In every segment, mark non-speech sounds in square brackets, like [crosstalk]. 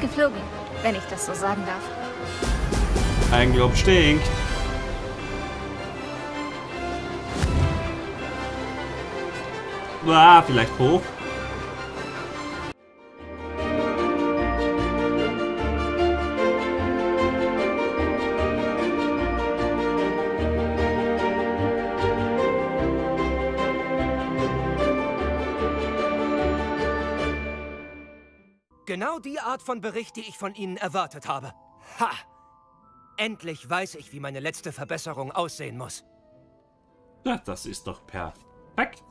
Geflogen, wenn ich das so sagen darf. Ein Glob stinkt. Ah, vielleicht hoch. Art von Bericht, die ich von Ihnen erwartet habe. Ha! Endlich weiß ich, wie meine letzte Verbesserung aussehen muss. Ja, das ist doch perfekt.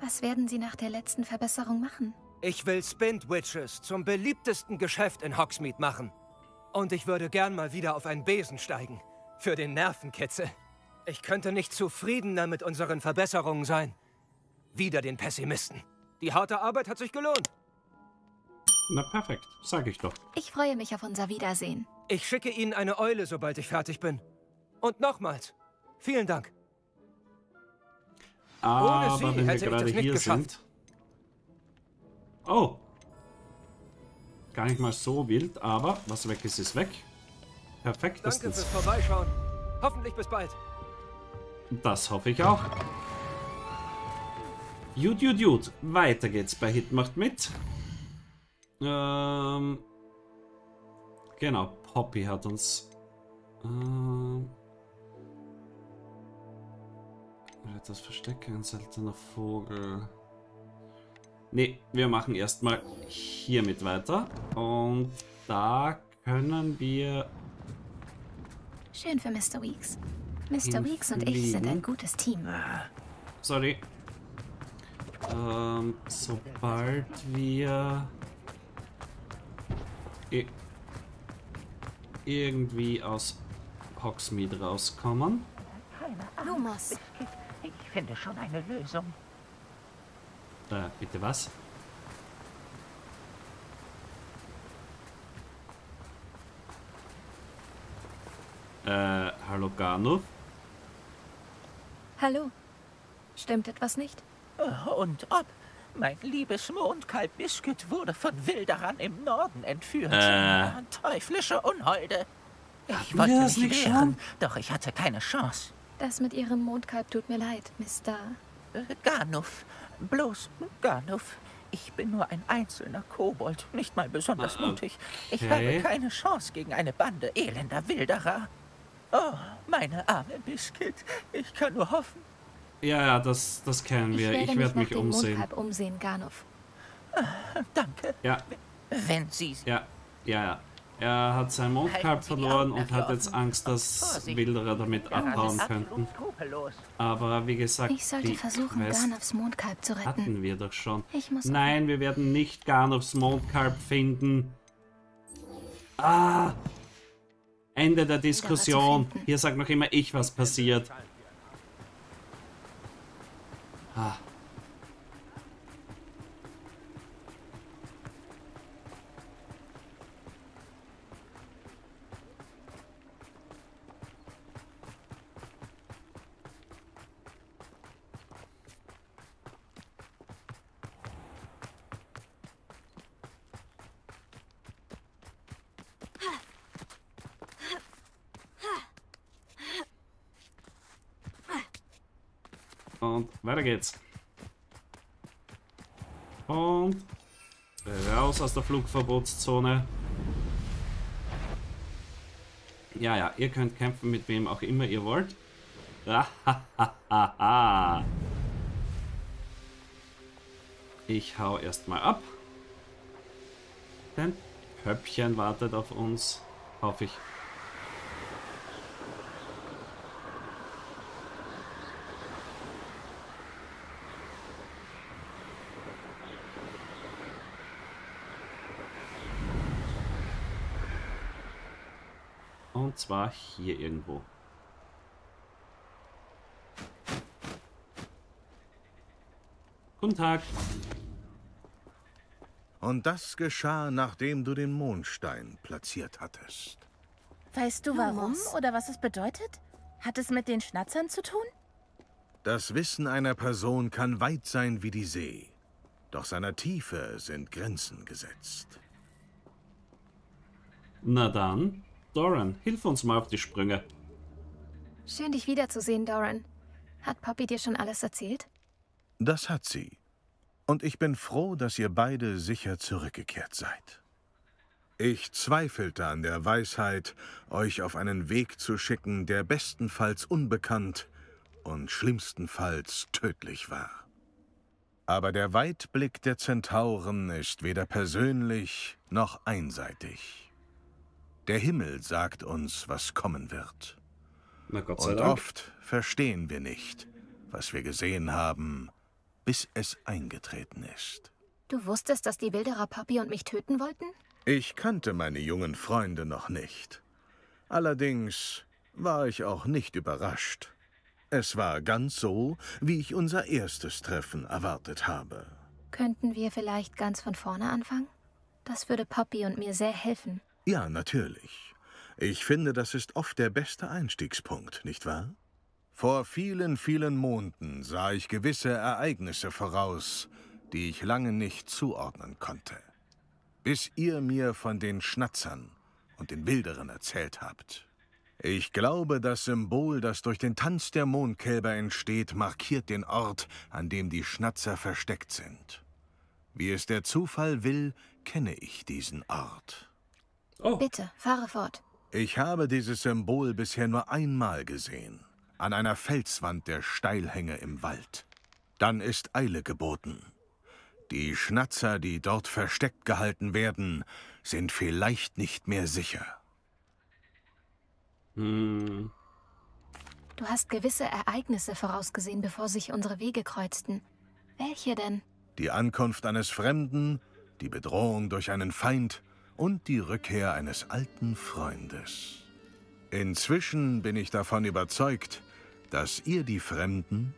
Was werden Sie nach der letzten Verbesserung machen? Ich will Spint Witches zum beliebtesten Geschäft in Hogsmeade machen. Und ich würde gern mal wieder auf einen Besen steigen. Für den Nervenkitzel. Ich könnte nicht zufriedener mit unseren Verbesserungen sein. Wieder den Pessimisten. Die harte Arbeit hat sich gelohnt. Na perfekt, sag ich doch. Ich freue mich auf unser Wiedersehen. Ich schicke Ihnen eine Eule, sobald ich fertig bin. Und nochmals, vielen Dank. Aber Sie wenn wir hätte ich gerade das nicht hier geschafft. sind. Oh. Gar nicht mal so wild, aber was weg ist, ist weg. Danke Perfektestens. fürs Vorbeischauen. Hoffentlich bis bald. Das hoffe ich auch. Jut, jut, jut. Weiter geht's bei Hit macht mit. Ähm, genau, Poppy hat uns... Ähm, das Versteck, ein seltener Vogel. Ne, wir machen erstmal hiermit weiter. Und da können wir... Schön für Mr. Weeks. Mr. Weeks und ich sind ein gutes Team. Sorry. Ähm, sobald wir irgendwie aus Hogsmeade rauskommen. Lumos, Ich finde schon eine Lösung. Äh, bitte was? Äh, hallo Gano? hallo. Stimmt etwas nicht? Äh, Und ob? Mein liebes Mondkalb Biscuit wurde von Wilderern im Norden entführt. Äh. Teuflische Unholde. Ich Hatten wollte mich nicht wehren, doch ich hatte keine Chance. Das mit Ihrem Mondkalb tut mir leid, Mr. Äh, Garnuff. Bloß Garnuff. Ich bin nur ein einzelner Kobold, nicht mal besonders Ah, mutig. Ich okay. habe keine Chance gegen eine Bande elender Wilderer. Oh, meine arme Biscuit. Ich kann nur hoffen. Ja, ja, das, das kennen wir. Ich werde werde mich nach dem umsehen. Mondkalb umsehen, Garnov. Danke. Ja, Wenn Sie ja, ja, ja. Er hat sein Mondkalb verloren und hat jetzt. Angst, dass. Wilderer damit abhauen könnten. Aber wie gesagt, Ich sollte die versuchen, Quest Garnovs Mondkalb zu retten. hatten wir doch schon. Ich muss- Nein, wir werden nicht Garnovs Mondkalb finden. Ah! Ende der Diskussion. Hier sagt noch immer ich, was passiert. Ah. Und weiter geht's. Und raus aus der Flugverbotszone. Ja, ja, ihr könnt kämpfen mit wem auch immer ihr wollt. [laughs] Ich hau erstmal ab. Denn Pöppchen wartet auf uns. Hoffe ich. Und zwar hier irgendwo. Guten Tag. Und das geschah, nachdem du den Mondstein platziert hattest. Weißt du warum oder was es bedeutet? Hat es mit den Schnatzern zu tun? Das Wissen einer Person kann weit sein wie die See. Doch seiner Tiefe sind Grenzen gesetzt. Na dann, Doran, hilf uns mal auf die Sprünge. Schön, dich wiederzusehen, Doran. Hat Poppy dir schon alles erzählt? Das hat sie. Und ich bin froh, dass ihr beide sicher zurückgekehrt seid. Ich zweifelte an der Weisheit, euch auf einen Weg zu schicken, der bestenfalls unbekannt und schlimmstenfalls tödlich war. Aber der Weitblick der Zentauren ist weder persönlich noch einseitig. Der Himmel sagt uns, was kommen wird. Na Gott sei Und Dank. oft verstehen wir nicht, was wir gesehen haben, bis es eingetreten ist. Du wusstest, dass die Wilderer Poppy und mich töten wollten? Ich kannte meine jungen Freunde noch nicht. Allerdings war ich auch nicht überrascht. Es war ganz so, wie ich unser erstes Treffen erwartet habe. Könnten wir vielleicht ganz von vorne anfangen? Das würde Poppy und mir sehr helfen. Ja, natürlich. Ich finde, das ist oft der beste Einstiegspunkt, nicht wahr? Vor vielen, vielen Monden sah ich gewisse Ereignisse voraus, die ich lange nicht zuordnen konnte. Bis ihr mir von den Schnatzern und den Wilderern erzählt habt. Ich glaube, das Symbol, das durch den Tanz der Mondkälber entsteht, markiert den Ort, an dem die Schnatzer versteckt sind. Wie es der Zufall will, kenne ich diesen Ort. Oh, Bitte, fahre fort. Ich habe dieses Symbol bisher nur einmal gesehen, an einer Felswand der Steilhänge im Wald. Dann ist Eile geboten. Die Schnatzer, die dort versteckt gehalten werden, sind vielleicht nicht mehr sicher. hm, Du hast gewisse Ereignisse vorausgesehen, bevor sich unsere Wege kreuzten. Welche denn? Die Ankunft eines Fremden, die Bedrohung durch einen Feind und die Rückkehr eines alten Freundes. Inzwischen bin ich davon überzeugt, dass ihr die Fremden,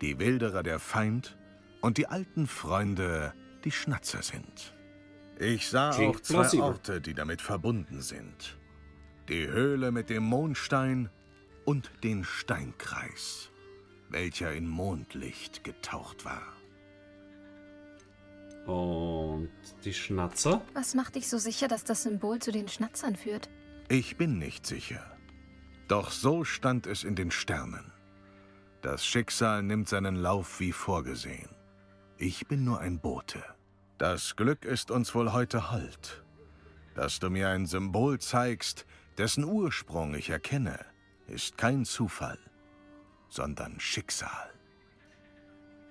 die Wilderer der Feind und die alten Freunde die Schnatzer sind. Ich sah Klingt auch zwei plausibel. Orte, die damit verbunden sind. Die Höhle mit dem Mondstein und den Steinkreis, welcher in Mondlicht getaucht war. Und die Schnatzer? Was macht dich so sicher, dass das Symbol zu den Schnatzern führt? Ich bin nicht sicher. Doch so stand es in den Sternen. Das Schicksal nimmt seinen Lauf wie vorgesehen. Ich bin nur ein Bote. Das Glück ist uns wohl heute hold. Dass du mir ein Symbol zeigst, dessen Ursprung ich erkenne, ist kein Zufall, sondern Schicksal.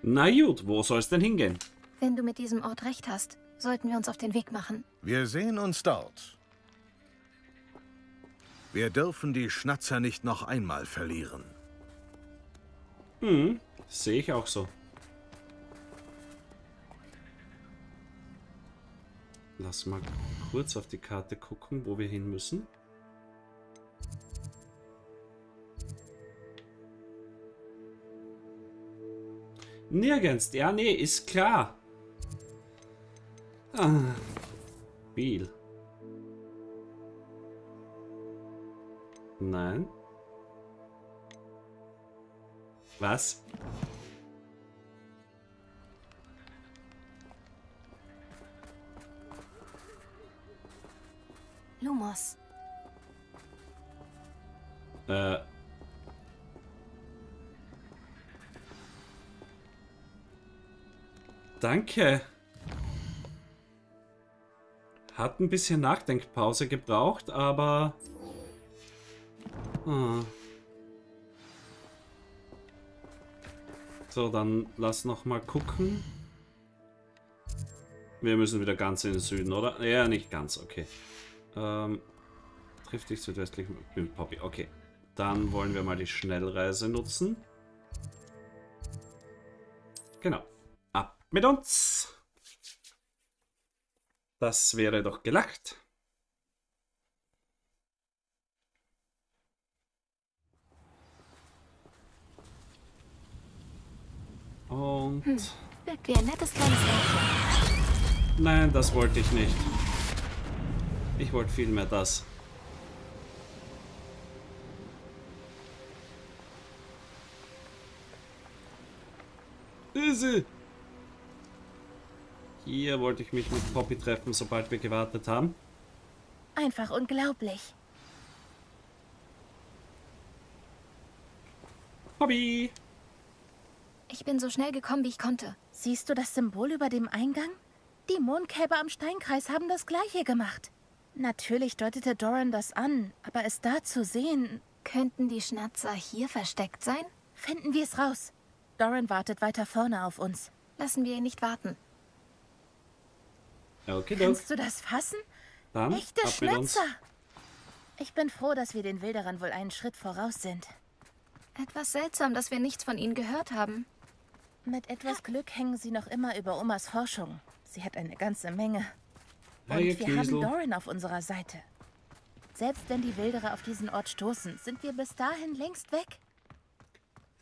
Na gut, wo soll's denn hingehen? Wenn du mit diesem Ort recht hast, sollten wir uns auf den Weg machen. Wir sehen uns dort. Wir dürfen die Schnatzer nicht noch einmal verlieren. Hm, sehe ich auch so. Lass mal kurz auf die Karte gucken, wo wir hin müssen. Nirgends. Ja, nee, ist klar. Ah, Biel. Nein. Was? Lumos. Äh. Danke. Hat ein bisschen Nachdenkpause gebraucht, aber... Ah. So, dann lass noch mal gucken. Wir müssen wieder ganz in den Süden, oder? Ja, nicht ganz, okay. Ähm, trifft dich südwestlich mit Poppy. Okay. Dann wollen wir mal die Schnellreise nutzen. Genau. Ab mit uns. Das wäre doch gelacht. Und... Wirkt wie ein nettes kleines. Nein, das wollte ich nicht. Ich wollte vielmehr das. Easy. Hier wollte ich mich mit Poppy treffen, sobald wir gewartet haben. Einfach unglaublich. Hobby! Ich bin so schnell gekommen, wie ich konnte. Siehst du das Symbol über dem Eingang? Die Mondkälber am Steinkreis haben das gleiche gemacht. Natürlich deutete Doran das an, aber es da zu sehen, Könnten die Schnatzer hier versteckt sein? finden wir es raus. Doran wartet weiter vorne auf uns. Lassen wir ihn nicht warten. Okay, Kannst du das fassen? Dann Echte. Schnitzer! Ich bin froh, dass wir den Wilderern wohl einen Schritt voraus sind. Etwas seltsam, dass wir nichts von ihnen gehört haben. Mit etwas Glück hängen sie noch immer über Omas Forschung. Sie hat eine ganze Menge. Und wir haben. Doran auf unserer Seite. Selbst wenn die Wilderer auf diesen Ort stoßen, sind wir bis dahin längst weg.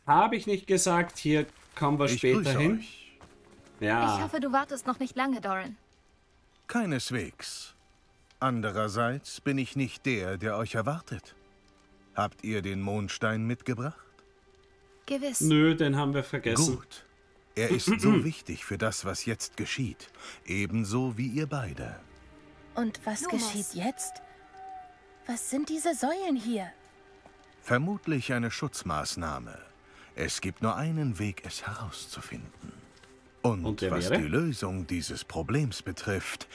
Habe ich nicht gesagt, hier kommen wir Ich später grüße hin? euch. Ja. Ich hoffe, du wartest noch nicht lange, Doran. Keineswegs. Andererseits bin ich nicht der, der euch erwartet. Habt ihr den Mondstein mitgebracht? Gewiss. Nö, den haben wir vergessen. Gut. Er ist so [clears throat] wichtig für das, was jetzt geschieht. Ebenso wie ihr beide. Und was Lumos. geschieht jetzt? Was sind diese Säulen hier? Vermutlich eine Schutzmaßnahme. Es gibt nur einen Weg, es herauszufinden. Und, Und was wäre? die Lösung dieses Problems betrifft,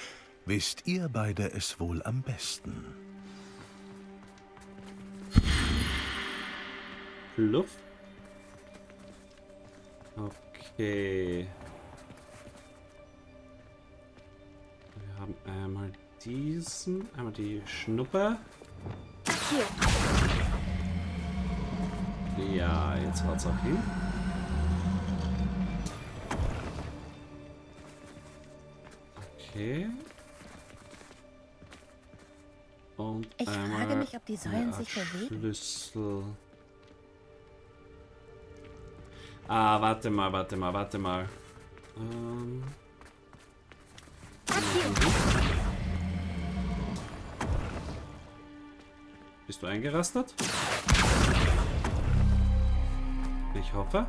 wisst ihr beide es wohl am besten. Luft. Okay. Wir haben einmal diesen, einmal die Schnuppe. Hier. Ja, jetzt haut's auch hin. Okay. Und Ich frage mich, ob die Säulen sich bewegen. Schlüssel. Ah, warte mal, warte mal, warte mal. Ähm. Bist du eingerastet? Ich hoffe.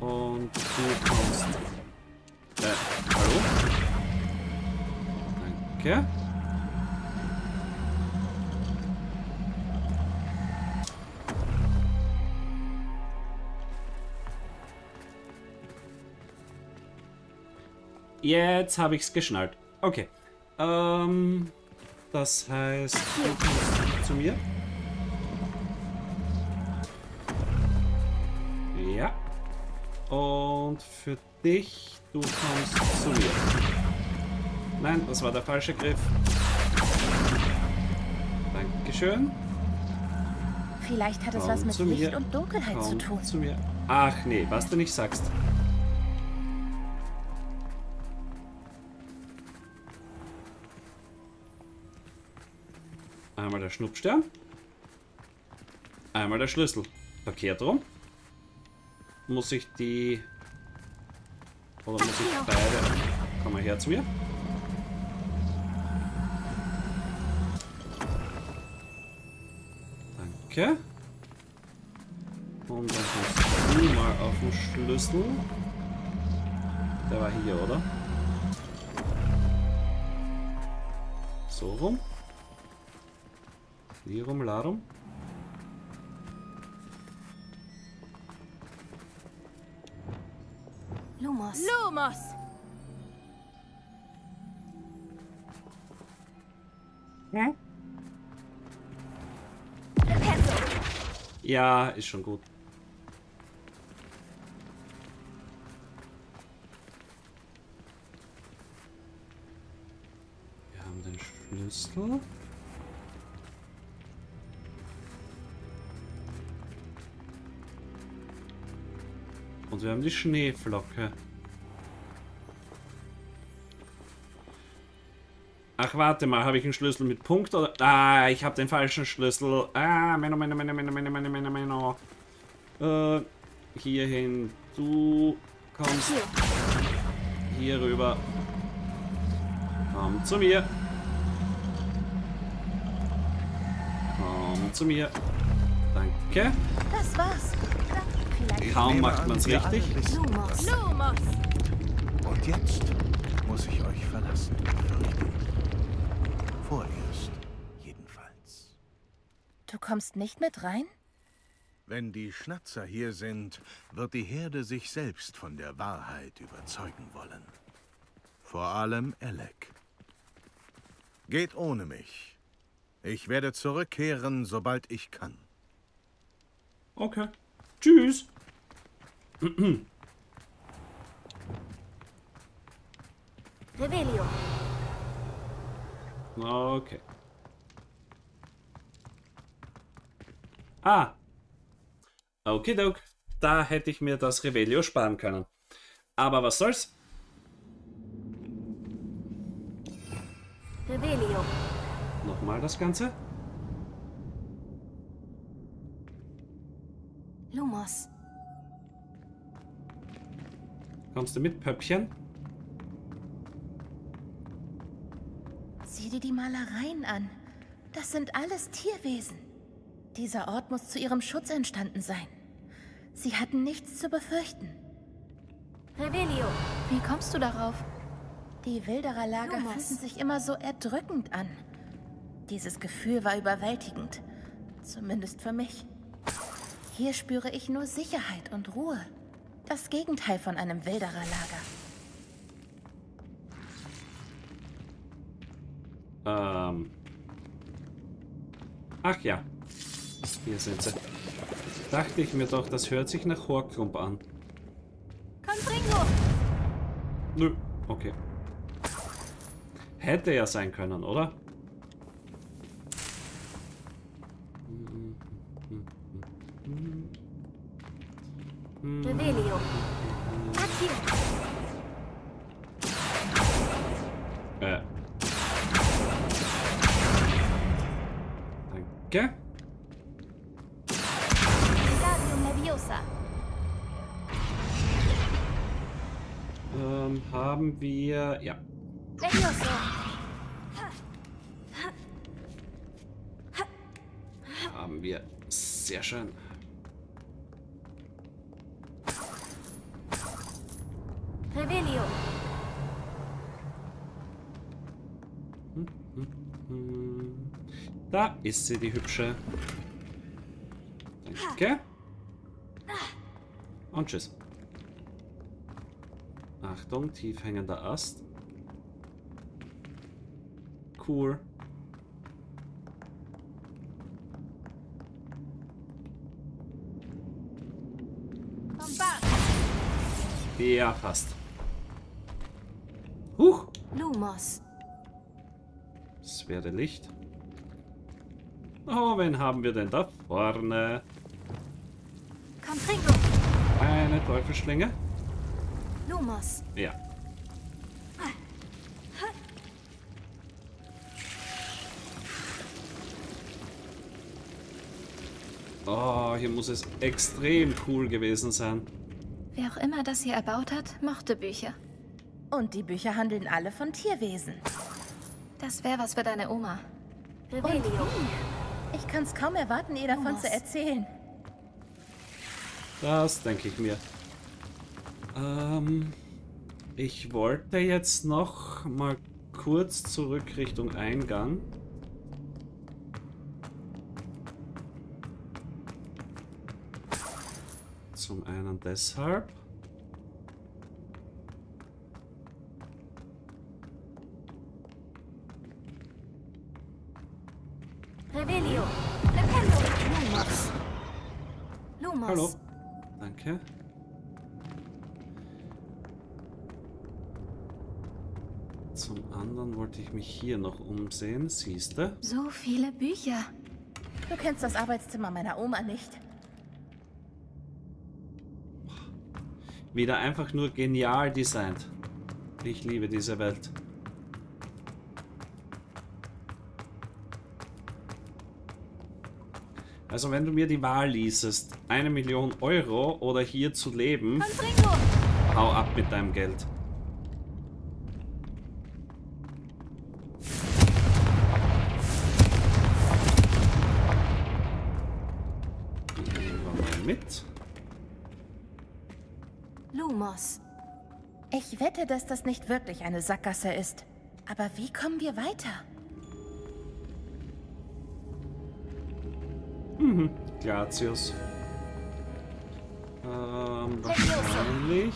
Und du kommst. Äh, hallo? Danke. Jetzt habe ich's geschnallt. Okay. Ähm, das heißt, du kommst zu mir. Ja. Und für dich, du kommst zu mir. Nein, das war der falsche Griff. Dankeschön. Vielleicht hat es Komm was mit zu Licht mir. und Dunkelheit zu Komm tun. zu mir. Ach nee, was du nicht sagst. Einmal der Schnuppstern. Einmal der Schlüssel. Verkehrt rum. Muss ich die... Oder muss ich beide... Komm mal her zu mir. Danke. Und dann kommst du mal auf den Schlüssel. Der war hier, oder? So rum. Lirum, larum. Lumos. Lumos! Ja, ist schon gut. Wir haben den Schlüssel. Und wir haben die Schneeflocke. Ach, warte mal, habe ich einen Schlüssel mit Punkt oder... Ah, ich habe den falschen Schlüssel. Ah, Menno, Menno, Menno, Menno, Menno, Menno, Menno, Menno. Äh, hier hin. Du kommst hier rüber. Komm zu mir. Komm zu mir. Danke. Das war's. Vielleicht Kaum macht an, man's richtig. Lumos. Lumos! Und jetzt muss ich euch verlassen, fürchte Vorerst. Du kommst nicht mit rein? Wenn die Schnatzer hier sind, wird die Herde sich selbst von der Wahrheit überzeugen wollen. Vor allem Alec. Geht ohne mich. Ich werde zurückkehren, sobald ich kann. Okay. Tschüss. [clears throat] Revelio. Okay. Ah. Okidok. Da hätte ich mir das Revelio sparen können. Aber was soll's? Revelio. Nochmal das Ganze. Lumos. Kommst du mit, Pöppchen? Dir die Malereien an. Das sind alles Tierwesen. Dieser Ort muss zu ihrem Schutz entstanden sein. Sie hatten nichts zu befürchten. Revelio. Wie kommst du darauf? Die Wildererlager Lumos. fühlten sich immer so erdrückend an. Dieses Gefühl war überwältigend. Zumindest für mich. Hier spüre ich nur Sicherheit und Ruhe. Das Gegenteil von einem Wildererlager. Ähm. Ach ja. Hier sind sie. Dachte ich mir doch, das hört sich nach Horkrump an. Nö, okay. Hätte ja sein können, oder? Revelio. Akio. Haben wir... Ja. Haben wir. Sehr schön. Revelio. Da ist sie, die hübsche. Danke. Und tschüss. Achtung, tief hängender Ast. Cool. Ja, fast. Huch! Lumos. Es werde Licht. Oh, wen haben wir denn da vorne? Eine Teufelsschlinge? Lumos. Ja. Oh, hier muss es extrem cool gewesen sein. Wer auch immer das hier erbaut hat, mochte Bücher. Und die Bücher handeln alle von Tierwesen. Das wäre was für deine Oma. Revelio. Ich kann es kaum erwarten, ihr davon Thomas. zu erzählen. Das denke ich mir. Ähm, ich wollte jetzt noch mal kurz zurück Richtung Eingang. Zum einen deshalb. Revelio. Hallo. Danke. Zum anderen wollte ich mich hier noch umsehen, siehste? So viele Bücher. Du kennst das Arbeitszimmer meiner Oma nicht. Wieder einfach nur genial designt. Ich liebe diese Welt. Also wenn du mir die Wahl ließest, eine Million Euro oder hier zu leben, hau ab mit deinem Geld. Die nehmen wir mal mit. Lumos. Ich wette, dass das nicht wirklich eine Sackgasse ist. Aber wie kommen wir weiter? Mhm, Gratius. Ähm, wahrscheinlich.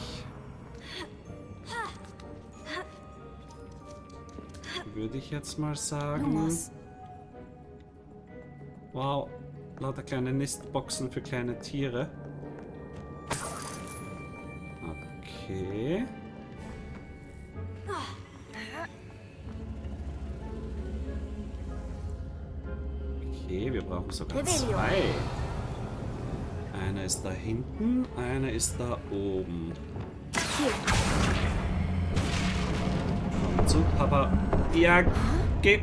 Würde ich jetzt mal sagen. Wow, lauter kleine Nistboxen für kleine Tiere. Okay. Okay, wir brauchen sogar zwei. Einer ist da hinten, einer ist da oben. Komm zu, Papa. Ja, geh.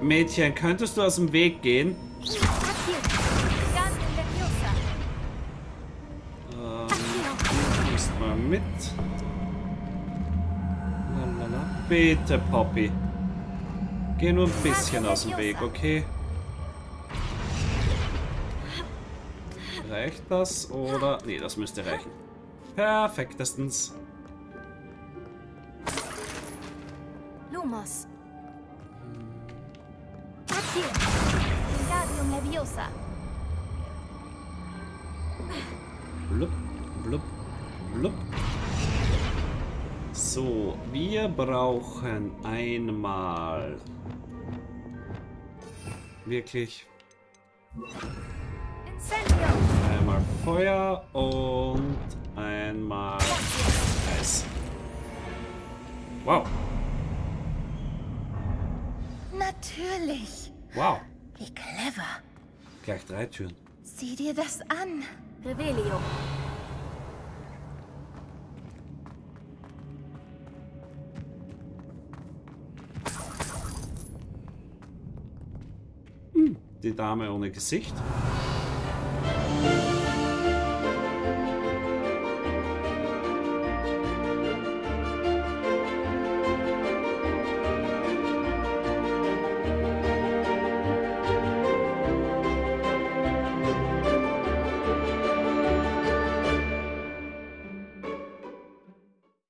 Mädchen, könntest du aus dem Weg gehen? Mit. Lalala. Bitte, Poppy. Geh nur ein bisschen aus dem Weg, okay? Reicht das oder... Nee, das müsste reichen. Perfektestens. Lumos. Hier. Wingardium Leviosa. Blub, blub, blub. So, wir brauchen einmal wirklich einmal Feuer und einmal Eis. Wow, Natürlich. wow, Wie clever. gleich drei Türen. Sieh dir das an. Revelio. Die Dame ohne Gesicht.